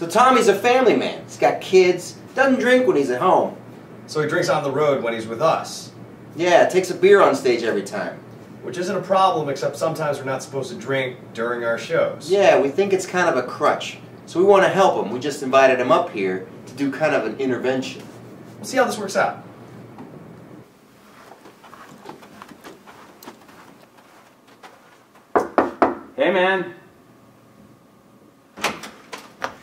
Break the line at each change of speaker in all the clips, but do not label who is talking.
So Tommy's a family man. He's got kids, doesn't drink when he's at home.
So he drinks on the road when he's with us.
Yeah, takes a beer on stage every time.
Which isn't a problem, except sometimes we're not supposed to drink during our shows.
Yeah, we think it's kind of a crutch. So we want to help him. We just invited him up here to do kind of an intervention.
We'll see how this works out.
Hey, man.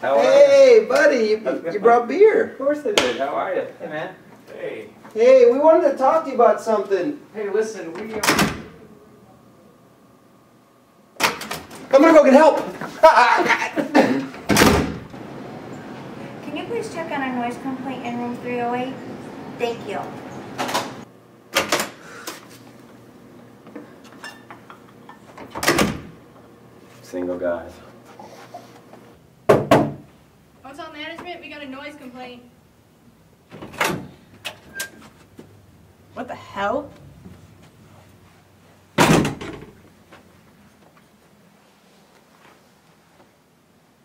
How are
Hey, buddy, you, you brought beer.
Of course I did. How are you? Hey, man. Hey.
Hey, we wanted to talk to you about something.
Hey, listen, we are...
I'm gonna go get help.
Can you please check on our noise complaint in room 308? Thank you.
Single guys.
Management, we got a noise complaint.
What the hell?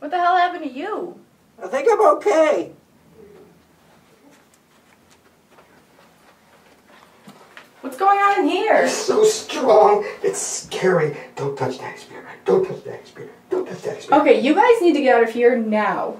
What the hell happened to you?
I think I'm okay.
What's going on in here?
It's so strong. It's scary. Don't touch that beer. Don't touch that beer. Don't touch Daddy's beer.
Okay, you guys need to get out of here now.